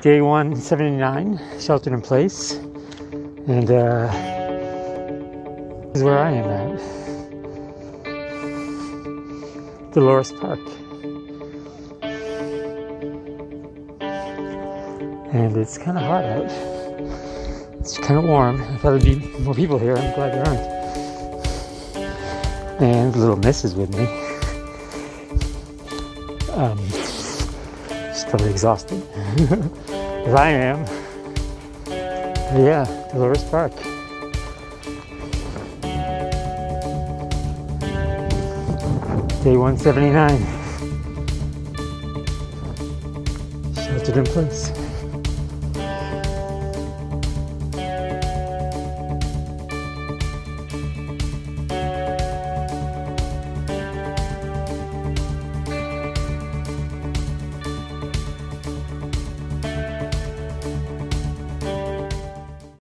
Day 179, sheltered in place. And uh, this is where I am at. Dolores Park. And it's kind of hot out. It's kind of warm. I thought there'd be more people here. I'm glad there aren't. And little Miss is with me. Um, probably exhausted. As I am. But yeah, Dolores Park. Day 179. Sheltered in place.